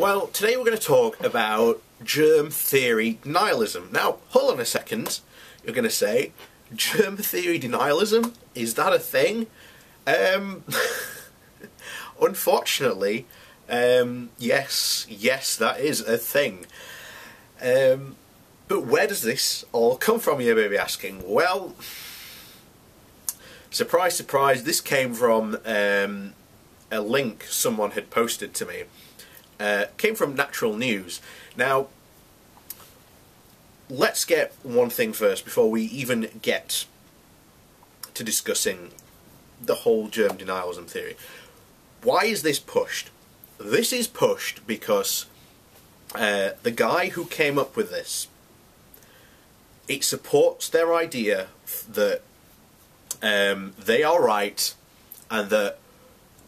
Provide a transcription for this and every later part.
Well, today we're going to talk about germ theory denialism. Now, hold on a second. You're going to say, germ theory denialism? Is that a thing? Um, unfortunately, um, yes, yes, that is a thing. Um, but where does this all come from, you may be asking? Well, surprise, surprise, this came from um, a link someone had posted to me. Uh, came from Natural News. Now, let's get one thing first before we even get to discussing the whole germ denialism theory. Why is this pushed? This is pushed because uh, the guy who came up with this, it supports their idea that um, they are right and that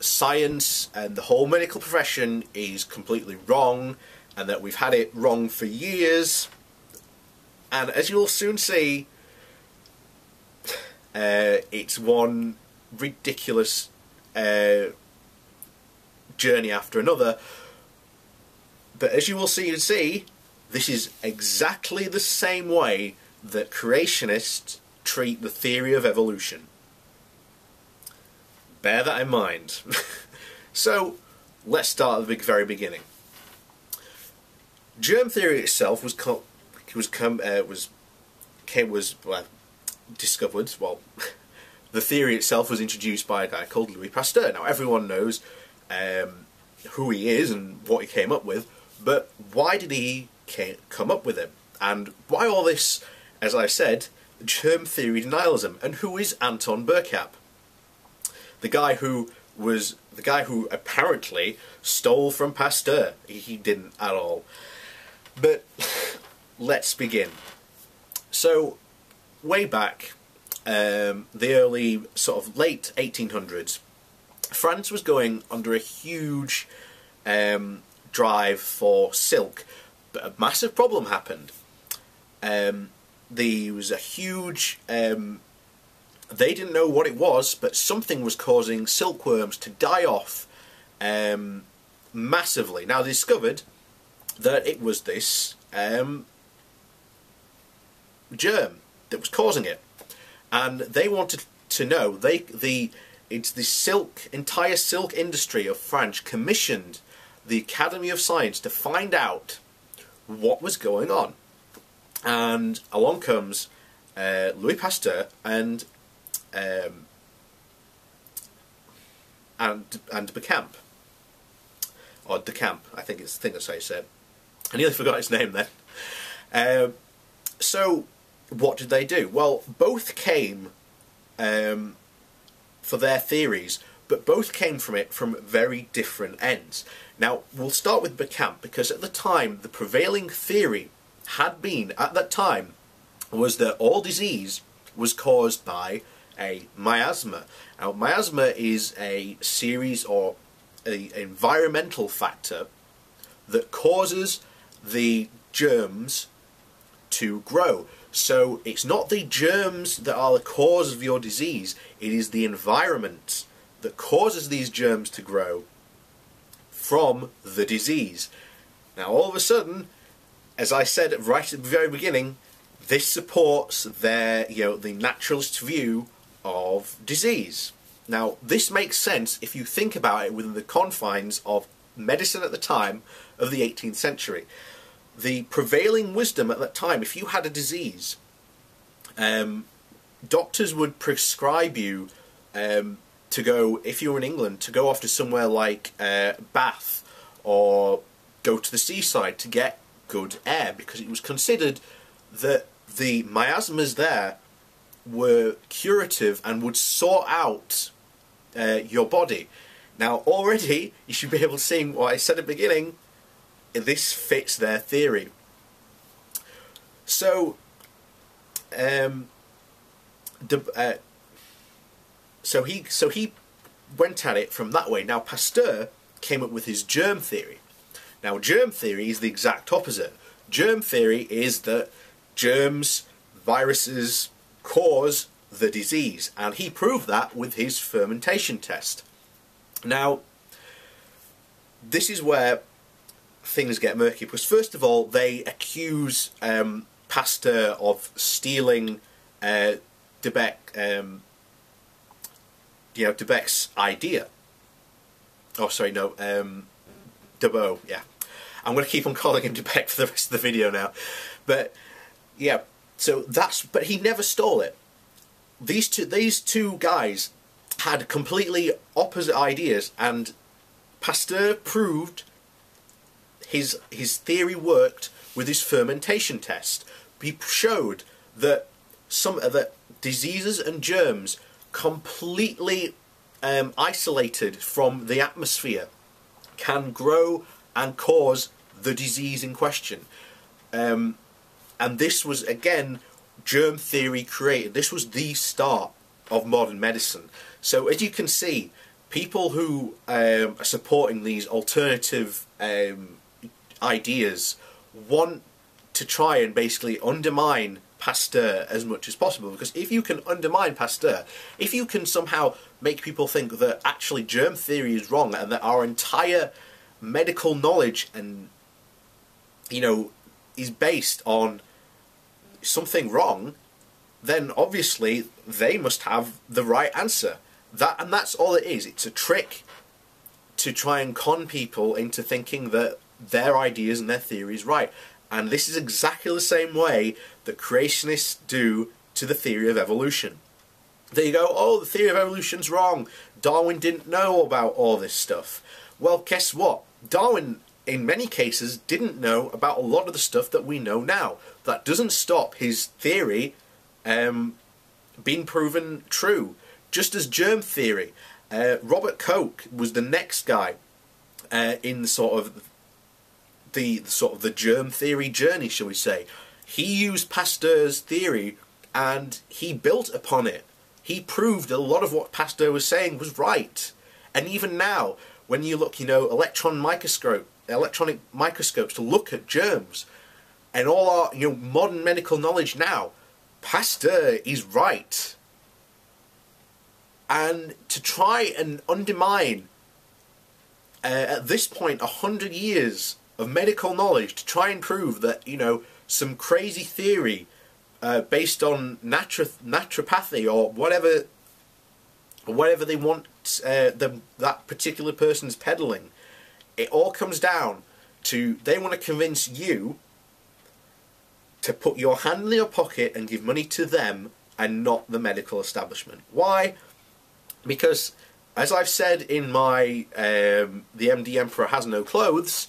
science and the whole medical profession is completely wrong and that we've had it wrong for years. And as you'll soon see, uh, it's one ridiculous uh, journey after another. But as you will see and see, this is exactly the same way that creationists treat the theory of evolution. Bear that in mind. so, let's start at the very beginning. Germ theory itself was was come uh, was came was well, discovered. Well, the theory itself was introduced by a guy called Louis Pasteur. Now everyone knows um, who he is and what he came up with, but why did he came, come up with it? And why all this? As I said, germ theory denialism. And who is Anton Bechamp? The guy who was the guy who apparently stole from Pasteur. He didn't at all. But let's begin. So, way back, um, the early sort of late 1800s, France was going under a huge um, drive for silk, but a massive problem happened. Um, there was a huge um, they didn't know what it was, but something was causing silkworms to die off um, massively. Now they discovered that it was this um, germ that was causing it, and they wanted to know. They the it's the silk entire silk industry of France commissioned the Academy of Science to find out what was going on, and along comes uh, Louis Pasteur and um, and and Becamp or De Camp, I think it's the thing that's how you say. I nearly forgot his name then. Um, so, what did they do? Well, both came um, for their theories, but both came from it from very different ends. Now, we'll start with Becamp because at the time, the prevailing theory had been, at that time, was that all disease was caused by a miasma. Now, miasma is a series or a environmental factor that causes the germs to grow. So it's not the germs that are the cause of your disease, it is the environment that causes these germs to grow from the disease. Now all of a sudden, as I said right at the very beginning, this supports their, you know, the naturalist view of disease. Now, this makes sense if you think about it within the confines of medicine at the time of the 18th century. The prevailing wisdom at that time, if you had a disease, um, doctors would prescribe you um, to go, if you were in England, to go off to somewhere like uh, Bath or go to the seaside to get good air because it was considered that the miasmas there were curative and would sort out uh, your body. Now, already, you should be able to see what I said at the beginning. This fits their theory. So, um, the, uh, so he so he went at it from that way. Now, Pasteur came up with his germ theory. Now, germ theory is the exact opposite. Germ theory is that germs, viruses, cause the disease, and he proved that with his fermentation test. Now, this is where things get murky because first of all they accuse um, Pasteur of stealing uh, Debek, um, you know, Debek's idea. Oh, sorry, no, um, Debo, yeah. I'm going to keep on calling him Debek for the rest of the video now, but yeah. So that's, but he never stole it. These two, these two guys had completely opposite ideas, and Pasteur proved his his theory worked with his fermentation test. He showed that some that diseases and germs completely um, isolated from the atmosphere can grow and cause the disease in question. Um, and this was again germ theory created. This was the start of modern medicine. So as you can see, people who um, are supporting these alternative um, ideas want to try and basically undermine Pasteur as much as possible because if you can undermine Pasteur, if you can somehow make people think that actually germ theory is wrong and that our entire medical knowledge and you know is based on something wrong, then obviously they must have the right answer. That and that's all it is. It's a trick to try and con people into thinking that their ideas and their theories right. And this is exactly the same way that creationists do to the theory of evolution. They go, oh, the theory of evolution's wrong. Darwin didn't know about all this stuff. Well, guess what? Darwin, in many cases, didn't know about a lot of the stuff that we know now. That doesn't stop his theory um, being proven true. Just as germ theory, uh, Robert Koch was the next guy uh, in sort of the sort of the germ theory journey, shall we say. He used Pasteur's theory and he built upon it. He proved a lot of what Pasteur was saying was right. And even now, when you look, you know, electron microscope, electronic microscopes to look at germs, and all our you know modern medical knowledge now, Pasteur is right. And to try and undermine uh, at this point a hundred years of medical knowledge to try and prove that you know some crazy theory uh, based on naturo- naturopathy or whatever whatever they want uh, the, that particular person's peddling it all comes down to they want to convince you to put your hand in your pocket and give money to them and not the medical establishment why because as I've said in my um, the MD Emperor has no clothes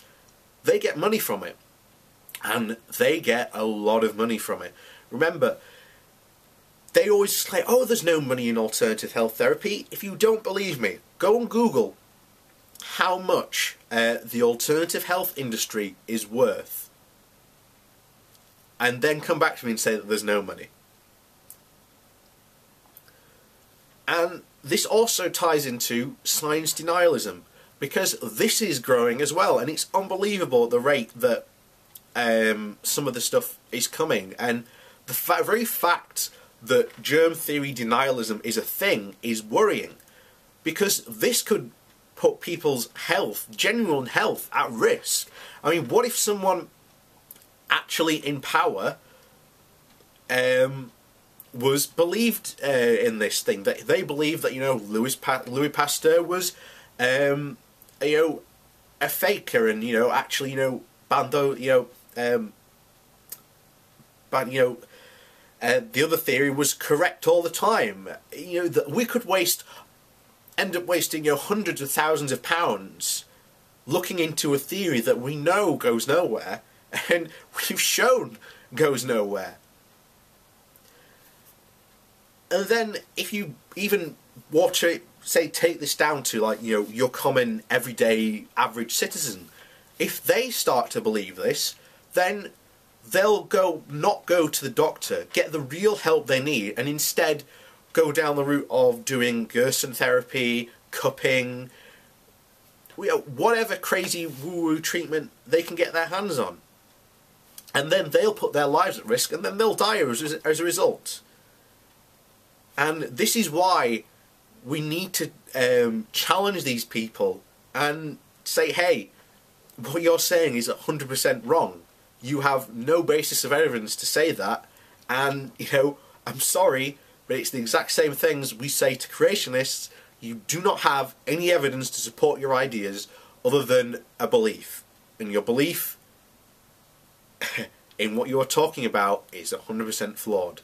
they get money from it. And they get a lot of money from it. Remember, they always say, oh, there's no money in alternative health therapy. If you don't believe me, go on Google how much uh, the alternative health industry is worth. And then come back to me and say that there's no money. And this also ties into science denialism because this is growing as well, and it's unbelievable the rate that um, some of the stuff is coming, and the fa- very fact that germ theory denialism is a thing is worrying, because this could put people's health, genuine health, at risk. I mean, what if someone actually in power um, was believed uh, in this thing that they believed that you know Louis pa- Louis Pasteur was um, you know, a faker and, you know, actually, you know, Bando, you know, um, but, you know, uh, the other theory was correct all the time. You know, that we could waste, end up wasting, you know, hundreds of thousands of pounds looking into a theory that we know goes nowhere and we've shown goes nowhere. And then if you even watch it say take this down to like you know your common everyday average citizen if they start to believe this then they'll go not go to the doctor get the real help they need and instead go down the route of doing gerson therapy cupping whatever crazy woo-woo treatment they can get their hands on. And then they'll put their lives at risk and then they'll die as, as a result. And this is why we need to um, challenge these people and say, hey, what you're saying is 100% wrong. You have no basis of evidence to say that, and, you know, I'm sorry, but it's the exact same things we say to creationists. You do not have any evidence to support your ideas other than a belief. And your belief in what you're talking about is 100% flawed.